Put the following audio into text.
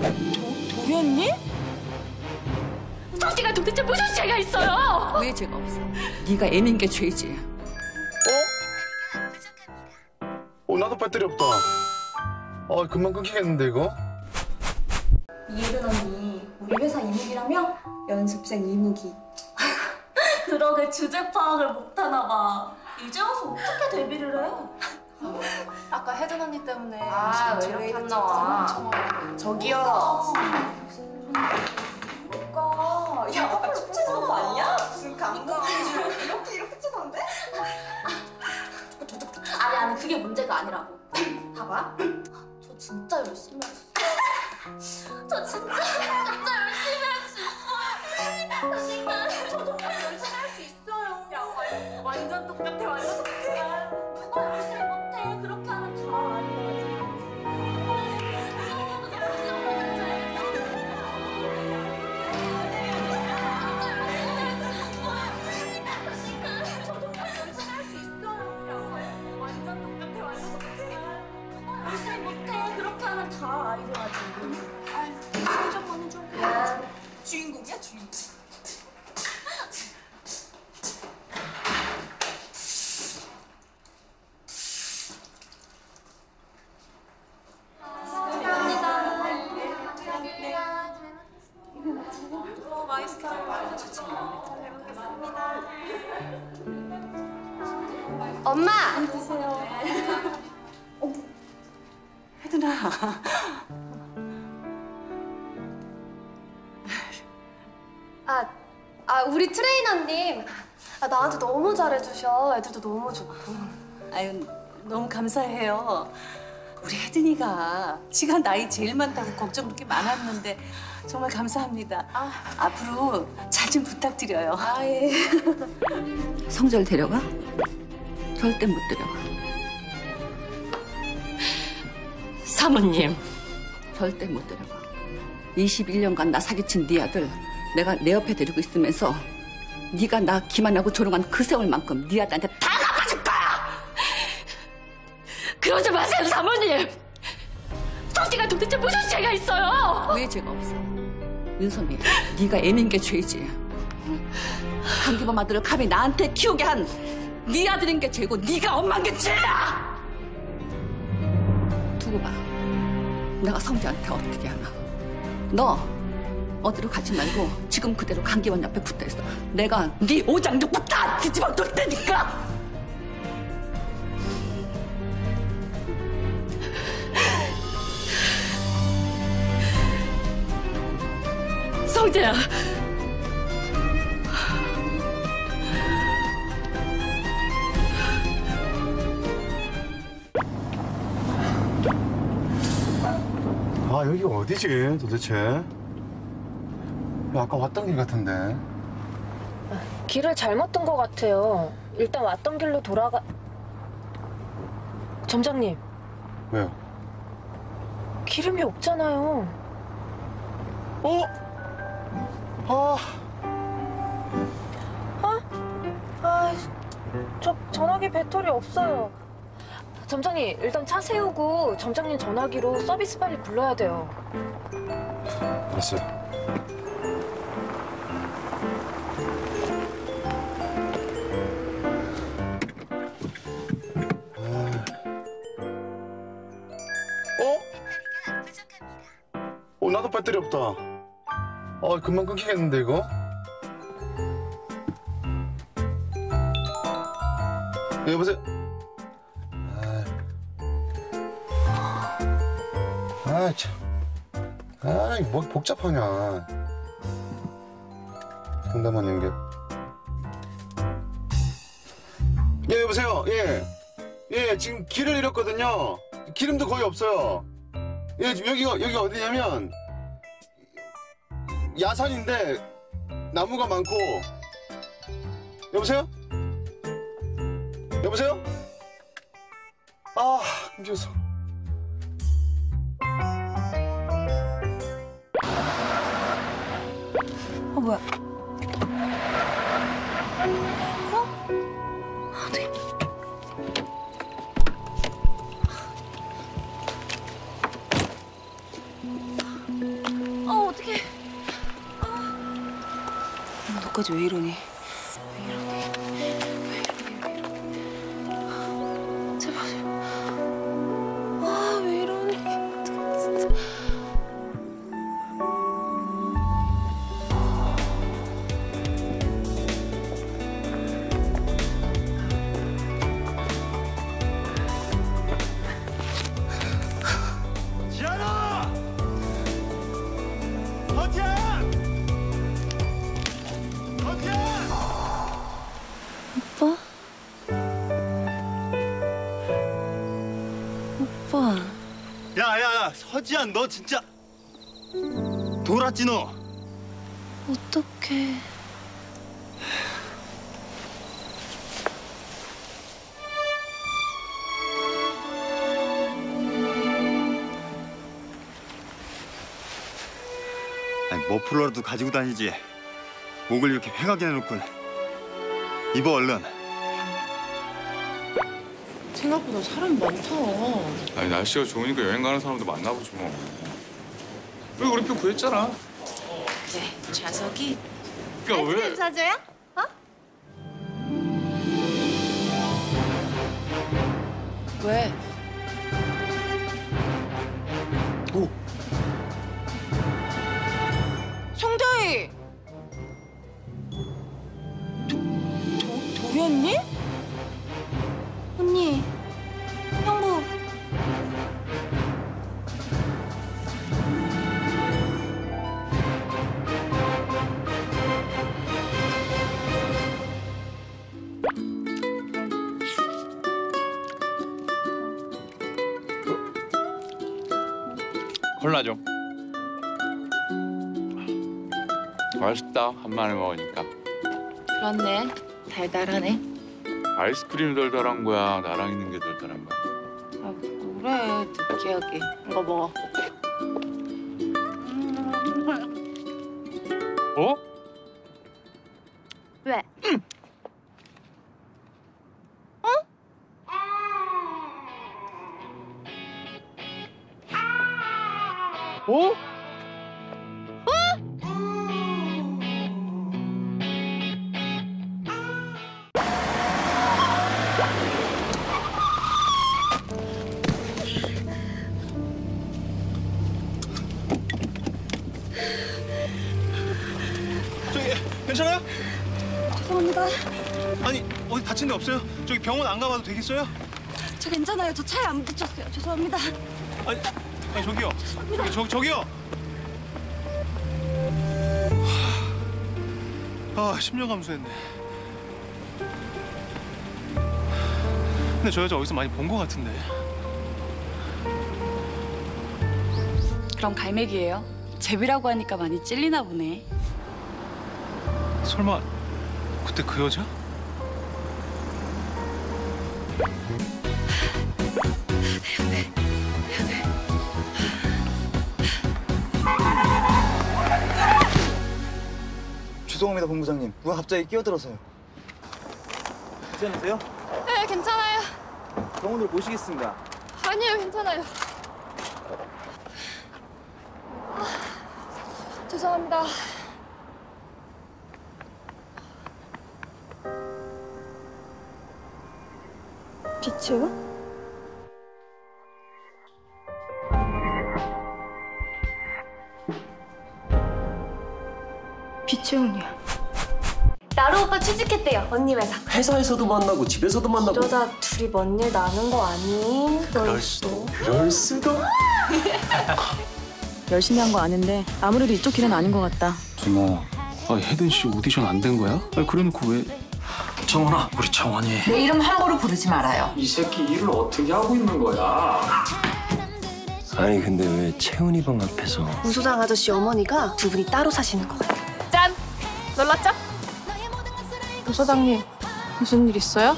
도련님? 성씨가 도대체 무슨 죄가 있어요? 왜 죄가 없어? 네가 애민 게 죄지. 어, 나도 배터리 없다. 어, 금방 끊기겠는데, 이거? 이혜든 언니 우리 회사 이무기라며? 연습생 이무기 그러게 주제 파악을 못하나 봐. 이제 와서 어떻게 데뷔를 해? 아까 혜든 언니 때문에 아, 왜 이렇게 안 나와? 저기요. 그러니까 야 아까 축제 선거 아니야? 무슨 감독 이렇게 이렇게 치던데? 아니 아니 그게 문제가 아니라고. 봐봐. 저 진짜 열심히 할수 있어. 저 진짜 진짜 열심히 할수 있어 아이돌하지. 심정만은 좀 주인공이야 주인공. 엄마! 혜든아. 아, 아 우리 트레이너님 아, 나한테 너무 잘해주셔. 애들도 너무 좋고. 아유 너무 감사해요. 우리 혜든이가 지가 나이 제일 많다고 걱정 그렇게 많았는데 정말 감사합니다. 앞으로 잘 좀 부탁드려요. 아 예. 성절 데려가? 절대 못 데려가. 사모님. 절대 못 데려가. 21년간 나 사기친 네 아들 내가 내 옆에 데리고 있으면서 네가 나 기만하고 조롱한 그 세월만큼 네 아들한테 다 갚아줄 거야! 그러지 마세요 사모님. 성씨가 도대체 무슨 죄가 있어요? 왜 죄가 없어? 윤선미, 네가 애민 게 죄지. 강기범 아들을 감히 나한테 키우게 한 네 아들인 게 죄고 네가 엄마인 게 죄야! 두고 봐. 내가 성재한테 어떻게 하나. 너 어디로 가지 말고 지금 그대로 강기원 옆에 붙어 있어. 내가 네 오장육부 다 뒤집어 놓을 테니까. 성재야. 아, 여기 어디지, 도대체? 아까 왔던 길 같은데. 길을 잘못 든 것 같아요. 일단 왔던 길로 돌아가. 점장님, 왜요? 기름이 없잖아요. 어? 아, 아, 저 전화기 배터리 없어요. 점장님, 일단 차 세우고 점장님 전화기로 서비스 빨리 불러야 돼요. 알았어요. 어, 나도 배터리 없다. 어, 금방 끊기겠는데, 이거? 네, 여보세요? 아, 아 참. 아이, 뭐 복잡하냐. 상담원 연결. 예, 여보세요? 예. 예, 지금 길을 잃었거든요. 기름도 거의 없어요. 예, 지금 여기가, 여기가 어디냐면, 야산인데, 나무가 많고, 여보세요? 여보세요? 아, 끊겼어. 어 뭐야 너까지 왜 이러니? 서지안 너 진짜 돌았지 너. 어떡해. 아니 머플러라도 가지고 다니지. 목을 이렇게 회가게 해놓군. 입어 얼른. 생각보다 사람 많다. 아니 날씨가 좋으니까 여행 가는 사람도 만나보지 뭐. 왜 우리 표 구했잖아. 네, 좌석이 그러니까 왜? 사줘요? 왜? 콜라 좀. 맛있다 한마리 먹으니까. 그렇네. 달달하네. 아이스크림이 달달한 거야 나랑 있는 게 달달한 거야. 아, 뭐래. 느끼하게. 이거 먹어. 어? 왜? 어? 괜찮아요? 죄송합니다. 아니 어디 다친 데 없어요? 저기 병원 안 가봐도 되겠어요? 저 괜찮아요. 저 차에 안 붙였어요. 죄송합니다. 아니, 아니 저기요. 저기, 저, 저기요. 하, 아, 10년 감수했네. 근데 저 여자 어디서 많이 본 것 같은데. 그럼 갈매기예요. 제비라고 하니까 많이 찔리나 보네. 설마 그때 그 여자? 죄송합니다 본부장님 누가 갑자기 끼어들어서요 괜찮으세요? 네, 괜찮아요. 병원으로 모시겠습니다 아니에요, 괜찮아요. 아, 죄송합니다. 빛이요? 빛채훈이야. 나루 오빠 취직했대요, 언니 회사. 회사에서도 만나고 집에서도 만나고 이러다 둘이 먼일 나는 거 아니? 그럴 수도. 그럴 수도 열심히 한 거 아는데 아무래도 이쪽 길은 아닌 것 같다. 준아 아 혜든 씨 오디션 안 된 거야? 아 그래놓고 왜 정원아 우리 정원이 내 이름 함부로 부르지 말아요. 이 새끼 일을 어떻게 하고 있는 거야? 아니 근데 왜 채은이 방 앞에서 우소장 아저씨 어머니가 두 분이 따로 사시는 것 같아요. 짠! 놀랐죠? 우 소장님 무슨 일 있어요?